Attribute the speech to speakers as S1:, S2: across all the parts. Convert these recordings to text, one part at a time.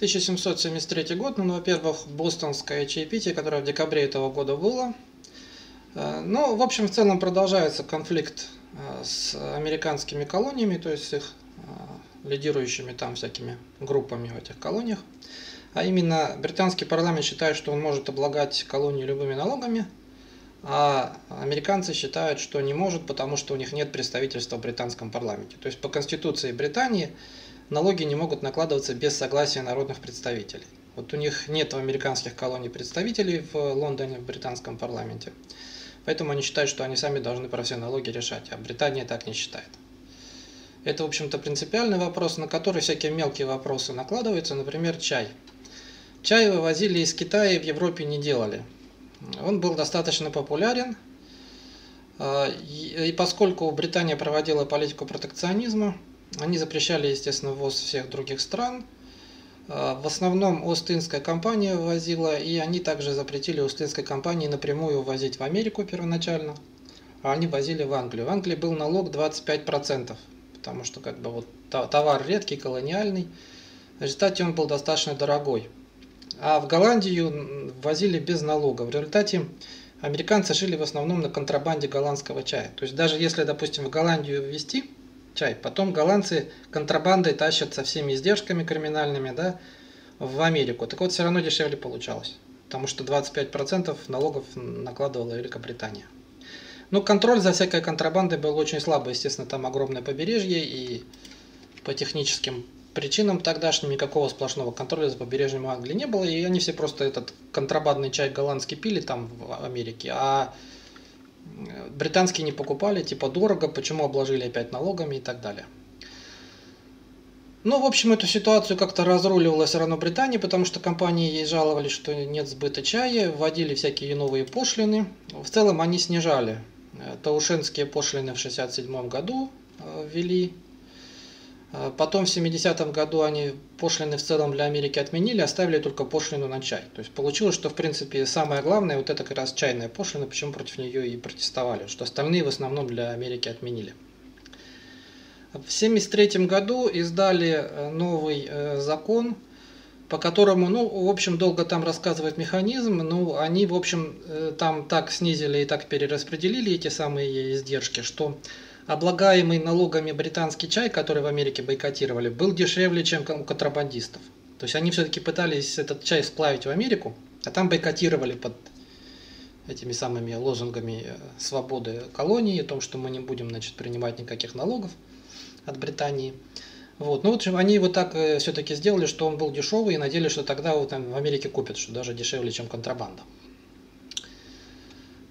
S1: 1773 год, ну, во-первых, бостонское чаепитие, которое в декабре этого года было. Э, ну, в общем, в целом продолжается конфликт э, с американскими колониями, то есть с их э, лидирующими там всякими группами в этих колониях. А именно, британский парламент считает, что он может облагать колонии любыми налогами, а американцы считают, что не может, потому что у них нет представительства в британском парламенте. То есть по Конституции Британии налоги не могут накладываться без согласия народных представителей. Вот у них нет в американских колоний представителей в Лондоне, в британском парламенте. Поэтому они считают, что они сами должны про все налоги решать, а Британия так не считает. Это, в общем-то, принципиальный вопрос, на который всякие мелкие вопросы накладываются, например, чай. Чай вывозили из Китая и в Европе не делали. Он был достаточно популярен, а, и поскольку Британия проводила политику протекционизма, они запрещали, естественно, ввоз всех других стран. А, в основном Остинская компания ввозила, и они также запретили Остинской компании напрямую ввозить в Америку первоначально, а они возили в Англию. В Англии был налог 25%, потому что как бы вот товар редкий, колониальный. В результате он был достаточно дорогой. А в Голландию возили без налога. В результате американцы жили в основном на контрабанде голландского чая. То есть даже если, допустим, в Голландию ввести чай, потом голландцы контрабандой тащат со всеми издержками криминальными да, в Америку. Так вот, все равно дешевле получалось. Потому что 25% налогов накладывала Великобритания. Ну, контроль за всякой контрабандой был очень слабый. Естественно, там огромное побережье, и по техническим причинам тогдашним никакого сплошного контроля за побережьем Англии не было, и они все просто этот контрабандный чай голландский пили там в Америке, а британские не покупали, типа дорого, почему обложили опять налогами и так далее. Ну, в общем, эту ситуацию как-то разруливала все равно Британия, потому что компании ей жаловались, что нет сбыта чая, вводили всякие новые пошлины. В целом они снижали. Таушенские пошлины в 1967 году э, ввели, потом в 70-м году они пошлины в целом для Америки отменили, оставили только пошлину на чай. То есть получилось, что в принципе самое главное вот это как раз чайная пошлина, почему против нее и протестовали, что остальные в основном для Америки отменили. В 73 году издали э, новый э, закон, по которому, ну, в общем, долго там рассказывать механизм, но они, в общем, э, там так снизили и так перераспределили эти самые издержки, что облагаемый налогами британский чай, который в Америке бойкотировали, был дешевле, чем у контрабандистов. То есть они все-таки пытались этот чай сплавить в Америку, а там бойкотировали под этими самыми лозунгами э, свободы колонии, о том, что мы не будем значит, принимать никаких налогов от Британии. Вот. Ну, в общем, они вот так э, все-таки сделали, что он был дешевый и надеялись, что тогда вот там в Америке купят, что даже дешевле, чем контрабанда.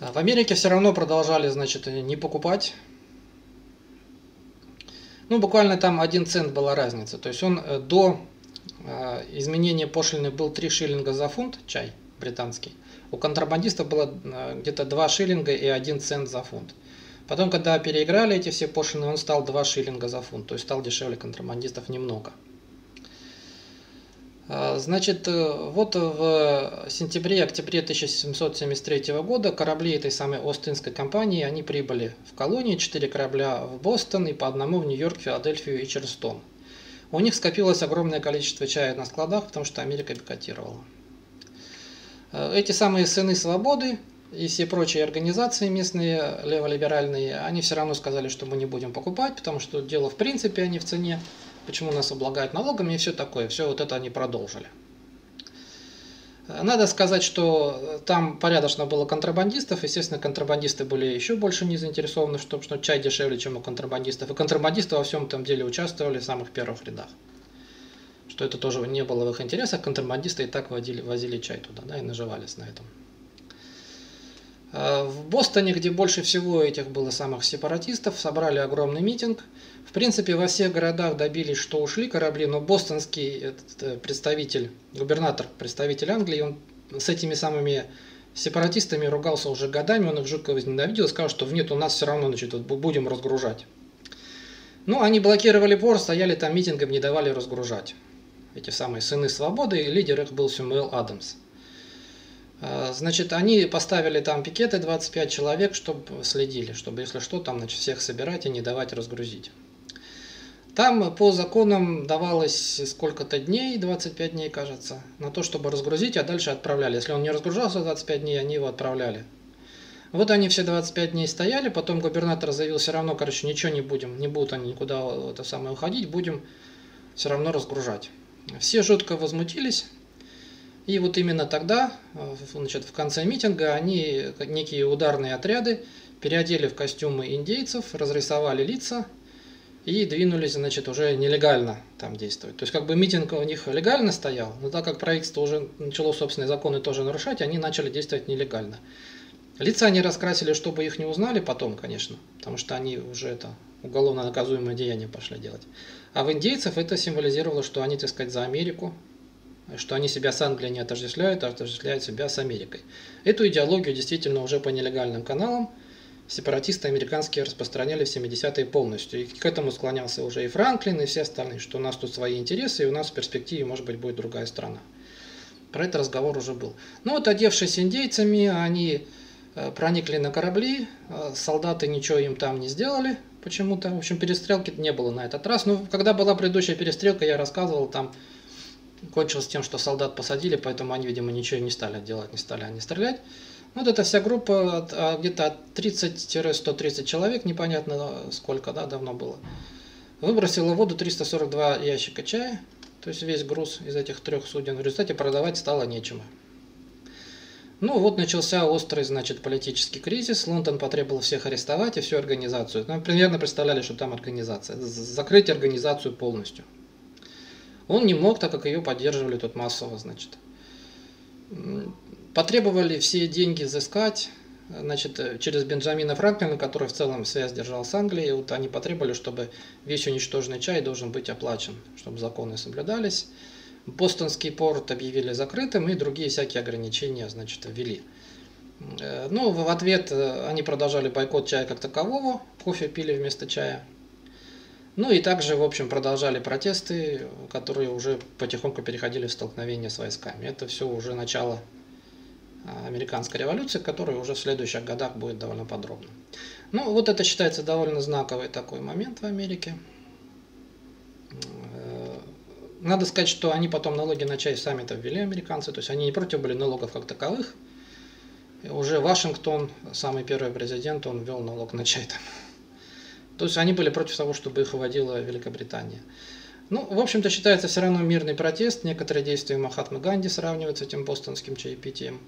S1: А в Америке все равно продолжали, значит, не покупать ну, буквально там один цент была разница. То есть он э, до э, изменения пошлины был 3 шиллинга за фунт, чай британский. У контрабандиста было э, где-то 2 шиллинга и 1 цент за фунт. Потом, когда переиграли эти все пошлины, он стал 2 шиллинга за фунт. То есть стал дешевле контрабандистов немного. А, значит, э, вот в сентябре-октябре 1773 года корабли этой самой Остинской компании, они прибыли в колонии, четыре корабля в Бостон и по одному в Нью-Йорк, Филадельфию и Чарльстон. У них скопилось огромное количество чая на складах, потому что Америка бекотировала. Э, эти самые сыны свободы и все прочие организации местные леволиберальные, они все равно сказали, что мы не будем покупать, потому что дело в принципе, а не в цене почему нас облагают налогами и все такое. Все вот это они продолжили. Надо сказать, что там порядочно было контрабандистов. Естественно, контрабандисты были еще больше не заинтересованы, чтобы что чай дешевле, чем у контрабандистов. И контрабандисты во всем этом деле участвовали в самых первых рядах. Что это тоже не было в их интересах. Контрабандисты и так водили, возили чай туда, да, и наживались на этом. А в Бостоне, где больше всего этих было самых сепаратистов, собрали огромный митинг. В принципе, во всех городах добились, что ушли корабли, но бостонский этот э, представитель, губернатор, представитель Англии, он с этими самыми сепаратистами ругался уже годами, он их жутко возненавидел, сказал, что нет, у нас все равно значит, будем разгружать. Ну, они блокировали порт, стояли там митингом, не давали разгружать. Эти самые сыны свободы, и лидер их был Сюмуэл Адамс. А, значит, они поставили там пикеты 25 человек, чтобы следили, чтобы если что, там значит, всех собирать и не давать разгрузить. Там по законам давалось сколько-то дней, 25 дней, кажется, на то, чтобы разгрузить, а дальше отправляли. Если он не разгружался 25 дней, они его отправляли. Вот они все 25 дней стояли, потом губернатор заявил, все равно, короче, ничего не будем, не будут они никуда это самое уходить, будем все равно разгружать. Все жутко возмутились, и вот именно тогда, значит, в конце митинга, они, некие ударные отряды, переодели в костюмы индейцев, разрисовали лица – и двинулись, значит, уже нелегально там действовать. То есть как бы митинг у них легально стоял, но так как правительство уже начало собственные законы тоже нарушать, они начали действовать нелегально. Лица они раскрасили, чтобы их не узнали потом, конечно, потому что они уже это уголовно наказуемое деяние пошли делать. А в индейцев это символизировало, что они, так сказать, за Америку, что они себя с Англией не отождествляют, а отождествляют себя с Америкой. Эту идеологию действительно уже по нелегальным каналам – сепаратисты американские распространяли в 70-е полностью. И к этому склонялся уже и Франклин, и все остальные, что у нас тут свои интересы, и у нас в перспективе, может быть, будет другая страна. Про это разговор уже был. Ну вот, одевшись индейцами, они э, проникли на корабли, э, солдаты ничего им там не сделали почему-то. В общем, перестрелки не было на этот раз. Но когда была предыдущая перестрелка, я рассказывал, там кончилось тем, что солдат посадили, поэтому они, видимо, ничего не стали делать, не стали они стрелять. Вот эта вся группа, а, где-то от 30-130 человек, непонятно сколько, да, давно было, выбросила в воду 342 ящика чая, то есть весь груз из этих трех суден. В результате продавать стало нечем. Ну вот начался острый, значит, политический кризис. Лондон потребовал всех арестовать и всю организацию. Ну, примерно представляли, что там организация. Закрыть организацию полностью. Он не мог, так как ее поддерживали тут массово, значит. Потребовали все деньги взыскать, значит, через Бенджамина Франклина, который в целом связь держал с Англией, вот они потребовали, чтобы весь уничтоженный чай должен быть оплачен, чтобы законы соблюдались. Бостонский порт объявили закрытым и другие всякие ограничения, значит, ввели. Э, ну, в ответ э, они продолжали бойкот чая как такового, кофе пили вместо чая. Ну и также, в общем, продолжали протесты, которые уже потихоньку переходили в столкновение с войсками. Это все уже начало Э, американской революции, которая уже в следующих годах будет довольно подробно. Ну, вот это считается довольно знаковый такой момент в Америке. Э, надо сказать, что они потом налоги на чай сами-то ввели, американцы, то есть они не против были налогов как таковых. И уже Вашингтон, самый первый президент, он ввел налог на чай там. То есть они были против того, чтобы их вводила Великобритания. Ну, в общем-то, считается все равно мирный протест. Некоторые действия Махатмы Ганди сравнивают с этим бостонским чаепитием.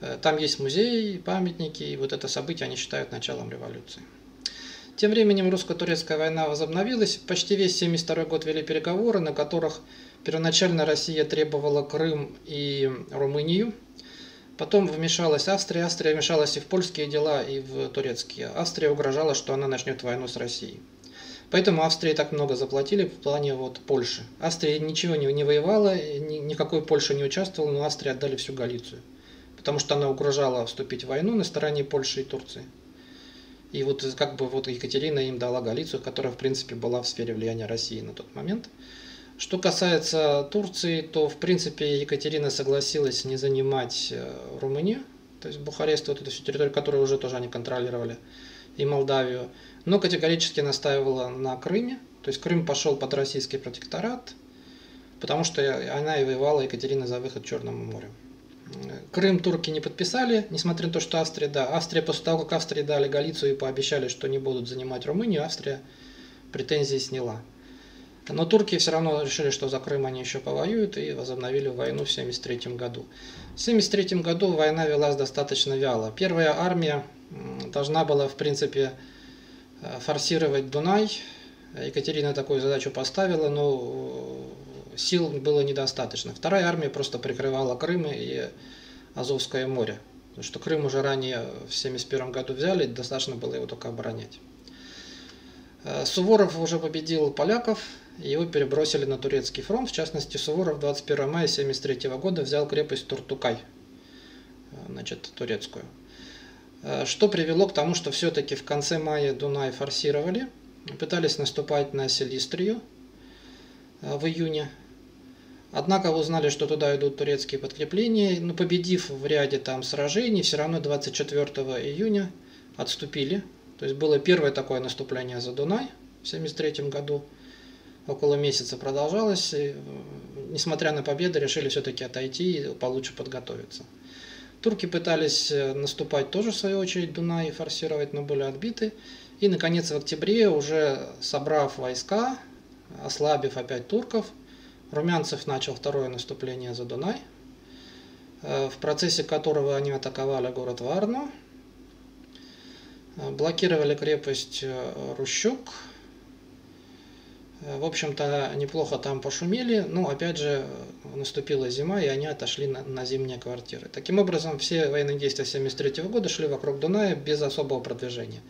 S1: Э, там есть музей, памятники, и вот это событие они считают началом революции. Тем временем русско-турецкая война возобновилась. Почти весь 1972 год вели переговоры, на которых первоначально Россия требовала Крым и Румынию. Потом вмешалась Австрия. Австрия вмешалась и в польские дела, и в турецкие. Австрия угрожала, что она начнет войну с Россией. Поэтому Австрии так много заплатили в плане вот Польши. Австрия ничего не, не воевала, ни, никакой Польши не участвовала, но Австрии отдали всю Галицию потому что она угрожала вступить в войну на стороне Польши и Турции. И вот как бы вот Екатерина им дала Галицию, которая в принципе была в сфере влияния России на тот момент. Что касается Турции, то в принципе Екатерина согласилась не занимать э, Румынию, то есть Бухарест, вот эту всю территорию, которую уже тоже они контролировали, и Молдавию, но категорически настаивала на Крыме, то есть Крым пошел под российский протекторат, потому что она и воевала Екатерина за выход Черному морю. Крым турки не подписали, несмотря на то, что Австрия, да, Австрия после того, как Австрии дали Галицию и пообещали, что не будут занимать Румынию, Австрия претензии сняла. Но турки все равно решили, что за Крым они еще повоюют и возобновили войну в 1973 году. В 1973 году война велась достаточно вяло. Первая армия должна была, в принципе, э, форсировать Дунай. Екатерина такую задачу поставила, но сил было недостаточно. Вторая армия просто прикрывала Крым и Азовское море. Потому что Крым уже ранее в 1971 году взяли, достаточно было его только оборонять. Э, Суворов уже победил поляков, его перебросили на турецкий фронт. В частности, Суворов 21 мая 1973 года взял крепость Туртукай, э, значит, турецкую. Э, что привело к тому, что все-таки в конце мая Дунай форсировали, пытались наступать на Селистрию в июне Однако узнали, что туда идут турецкие подкрепления, но победив в ряде там сражений, все равно 24 июня отступили. То есть было первое такое наступление за Дунай в 1973 году. около месяца продолжалось. И, несмотря на победы, решили все-таки отойти и получше подготовиться. Турки пытались наступать тоже, в свою очередь, Дунай форсировать, но были отбиты. И, наконец, в октябре, уже собрав войска, ослабив опять турков, Румянцев начал второе наступление за Дунай, в процессе которого они атаковали город Варну, блокировали крепость Рущук, в общем-то, неплохо там пошумели, но опять же наступила зима, и они отошли на, на зимние квартиры. Таким образом, все военные действия 1973 года шли вокруг Дуная без особого продвижения.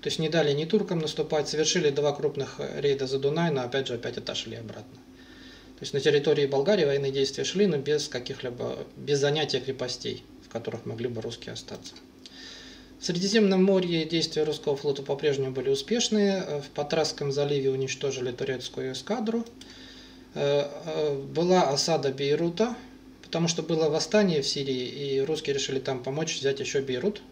S1: То есть не дали ни туркам наступать, совершили два крупных рейда за Дунай, но опять же опять отошли обратно. То есть на территории Болгарии военные действия шли, но без каких-либо, без занятия крепостей, в которых могли бы русские остаться. В Средиземном море действия русского флота по-прежнему были успешные. В Патрасском заливе уничтожили турецкую эскадру. Э, э, была осада Бейрута, потому что было восстание в Сирии, и русские решили там помочь взять еще Бейрут,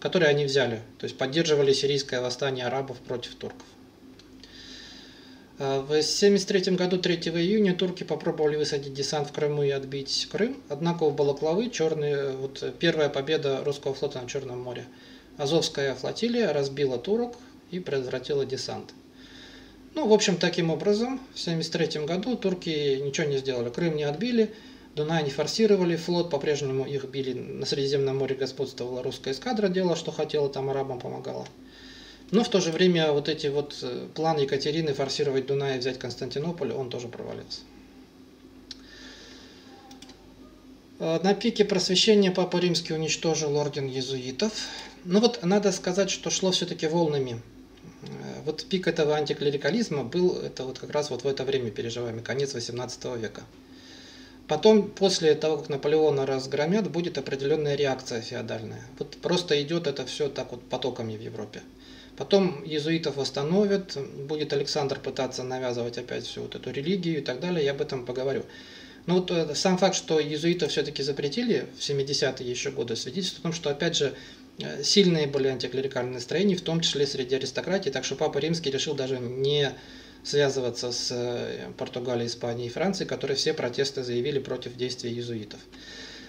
S1: который они взяли. То есть поддерживали сирийское восстание арабов против турков. Э, в 1973 году 3 июня турки попробовали высадить десант в Крыму и отбить Крым, однако у Балаклавы черный, вот первая победа русского флота на Черном море. Азовская флотилия разбила турок и предотвратила десант. Ну, в общем, таким образом, в 1973 году турки ничего не сделали. Крым не отбили, Дунай не форсировали, флот по-прежнему их били. На Средиземном море господствовала русская эскадра, делала, что хотела, там арабам помогала. Но в то же время вот эти вот э, планы Екатерины форсировать Дунай и взять Константинополь, он тоже провалился. Э, на пике просвещения Папа Римский уничтожил орден иезуитов. Ну вот надо сказать, что шло все-таки волнами. Э, вот пик этого антиклерикализма был, это вот как раз вот в это время переживаемый, конец 18 века. Потом, после того, как Наполеона разгромят, будет определенная реакция феодальная. Вот просто идет это все так вот потоками в Европе. Потом иезуитов восстановят, будет Александр пытаться навязывать опять всю вот эту религию и так далее, я об этом поговорю. Но вот э, сам факт, что иезуитов все-таки запретили в 70-е еще годы, свидетельствует о том, что опять же э, сильные были антиклерикальные настроения, в том числе среди аристократии, так что Папа Римский решил даже не связываться с э, Португалией, Испанией и Францией, которые все протесты заявили против действий иезуитов.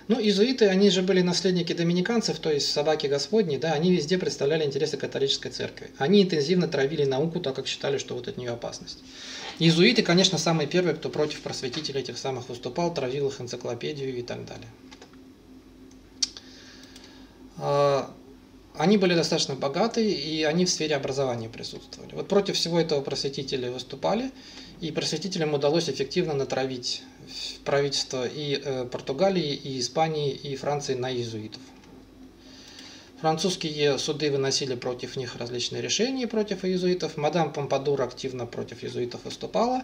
S1: Ну, иезуиты, они же были наследники доминиканцев, то есть собаки Господни, да, они везде представляли интересы католической церкви. Они интенсивно травили науку, так как считали, что вот от нее опасность. Иезуиты, конечно, самые первые, кто против просветителей этих самых выступал, травил их энциклопедию и так далее. А, они были достаточно богаты, и они в сфере образования присутствовали. Вот против всего этого просветители выступали, и просветителям удалось эффективно натравить правительство и э, Португалии, и Испании, и Франции на иезуитов. Французские суды выносили против них различные решения против иезуитов. Мадам Помпадур активно против иезуитов выступала.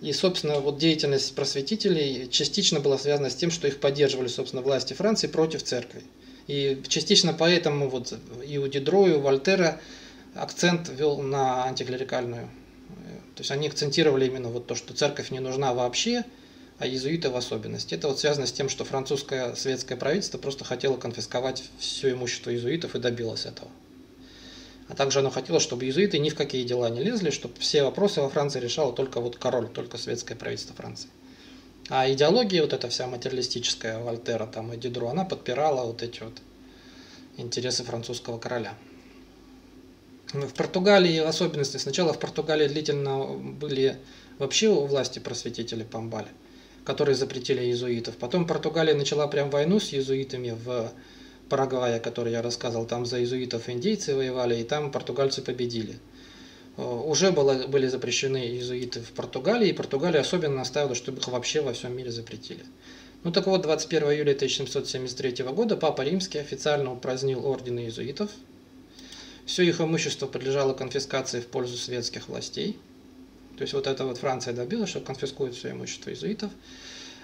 S1: И, собственно, вот деятельность просветителей частично была связана с тем, что их поддерживали, собственно, власти Франции против церкви. И частично поэтому вот и у Дидро, и у Вольтера акцент вел на антиклерикальную. То есть они акцентировали именно вот то, что церковь не нужна вообще, а иезуиты в особенности. Это вот связано с тем, что французское светское правительство просто хотело конфисковать все имущество иезуитов и добилось этого. А также оно хотело, чтобы иезуиты ни в какие дела не лезли, чтобы все вопросы во Франции решало только вот король, только светское правительство Франции. А идеология, вот эта вся материалистическая Вольтера там, и Дидро, она подпирала вот эти вот интересы французского короля. В Португалии, в особенности, сначала в Португалии длительно были вообще у власти просветители Памбали, которые запретили иезуитов. Потом Португалия начала прям войну с иезуитами в Парагвае, который я рассказывал, там за иезуитов индейцы воевали, и там португальцы победили. Э, уже было, были запрещены иезуиты в Португалии, и Португалия особенно настаивала, чтобы их вообще во всем мире запретили. Ну так вот, 21 июля 1773 года Папа Римский официально упразднил ордены иезуитов. Все их имущество подлежало конфискации в пользу светских властей. То есть вот это вот Франция добилась, что конфискует все имущество иезуитов.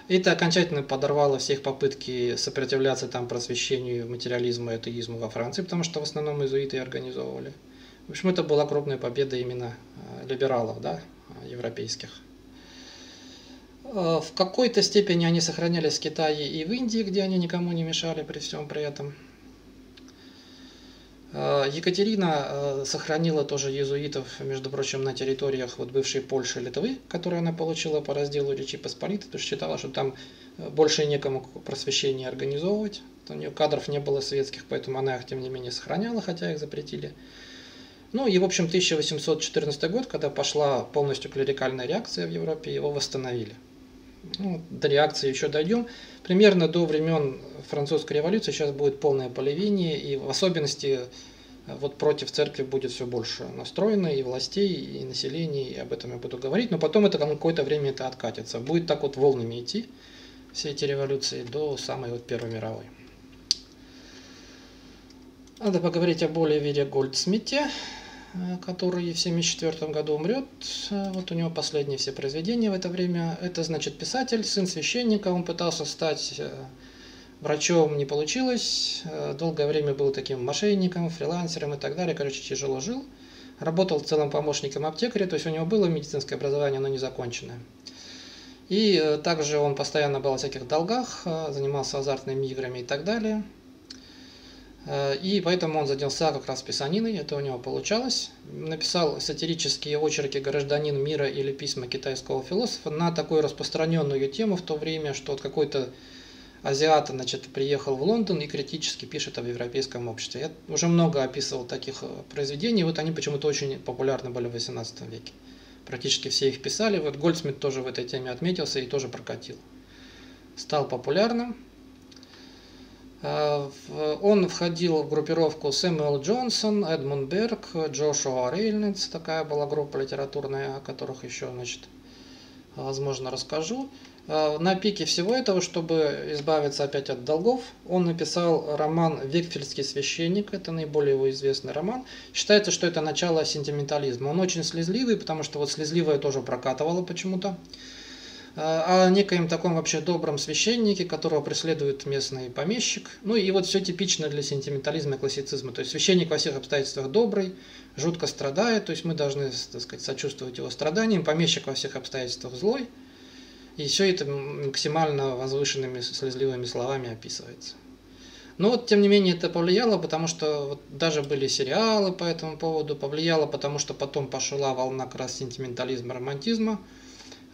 S1: Это окончательно подорвало все их попытки сопротивляться там просвещению материализма и атеизма во Франции, потому что в основном иезуиты и организовывали. В общем, это была крупная победа именно э, либералов, да, европейских. Э, в какой-то степени они сохранялись в Китае и в Индии, где они никому не мешали при всем при этом. Екатерина сохранила тоже иезуитов, между прочим, на территориях вот бывшей Польши и Литвы, которые она получила по разделу Речи Посполитой, потому что считала, что там больше некому просвещение организовывать. У нее кадров не было светских, поэтому она их, тем не менее, сохраняла, хотя их запретили. Ну и, в общем, 1814 год, когда пошла полностью клерикальная реакция в Европе, его восстановили. Ну, до реакции еще дойдем. Примерно до времен французской революции сейчас будет полное полевение, и в особенности э, вот против церкви будет все больше настроено и властей, и населения, и об этом я буду говорить. Но потом это какое-то время это откатится. Будет так вот волнами идти все эти революции до самой вот Первой мировой. Надо поговорить о более Вере Гольдсмите. Э, который в 1974 году умрет. Э, вот у него последние все произведения в это время. Это, значит, писатель, сын священника. Он пытался стать э, врачом, не получилось. Долгое время был таким мошенником, фрилансером и так далее. Короче, тяжело жил. Работал в целом помощником аптекаря, то есть у него было медицинское образование, но не законченное. И также он постоянно был в всяких долгах, занимался азартными играми и так далее. Э, и поэтому он занялся как раз писаниной, это у него получалось. Написал сатирические очерки «Гражданин мира» или письма китайского философа на такую распространенную тему в то время, что вот какой-то азиат значит, приехал в Лондон и критически пишет об европейском обществе. Я уже много описывал таких э, произведений, вот они почему-то очень популярны были в XVIII веке. Практически все их писали, вот Гольдсмит тоже в этой теме отметился и тоже прокатил. Стал популярным, он входил в группировку Сэмюэл Джонсон, Эдмунд Берг, Джошуа Рейнольдс, такая была группа литературная, о которых еще, значит, возможно, расскажу. Э, на пике всего этого, чтобы избавиться опять от долгов, он написал роман «Викфельдский священник», это наиболее его известный роман. Считается, что это начало сентиментализма. Он очень слезливый, потому что вот слезливое тоже прокатывало почему-то. А, о некоем таком вообще добром священнике, которого преследует местный помещик. Ну и вот все типично для сентиментализма и классицизма. То есть священник во всех обстоятельствах добрый, жутко страдает, то есть мы должны, так сказать, сочувствовать его страданиям. Помещик во всех обстоятельствах злой. И все это максимально возвышенными слезливыми словами описывается. Но вот, тем не менее, это повлияло, потому что вот даже были сериалы по этому поводу, повлияло, потому что потом пошла волна как раз сентиментализма, романтизма –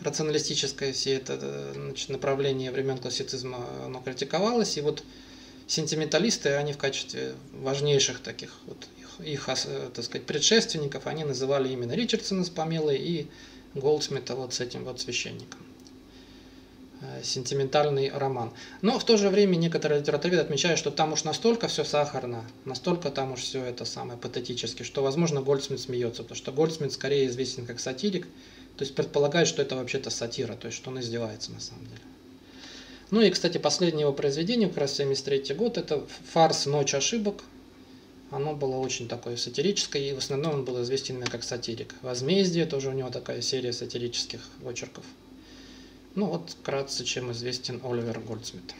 S1: рационалистическое все это э, значит, направление времен классицизма оно критиковалось, и вот сентименталисты, они в качестве важнейших таких вот их, их э, так сказать, предшественников, они называли именно Ричардсона с Помелой и Голдсмита вот с этим вот священником. Э, сентиментальный роман. Но в то же время некоторые литературоведы отмечают, что там уж настолько все сахарно, настолько там уж все это самое патетически, что, возможно, Гольдсмит смеется, потому что Гольдсмит скорее известен как сатирик, то есть предполагает, что это вообще-то сатира, то есть что он издевается на самом деле. Ну и, кстати, последнее его произведение, как раз 73 год, это фарс «Ночь ошибок». Оно было очень такое сатирическое, и в основном он был известен именно как сатирик. «Возмездие» тоже у него такая серия сатирических очерков. Ну вот, вкратце, чем известен Оливер Гольдсмит.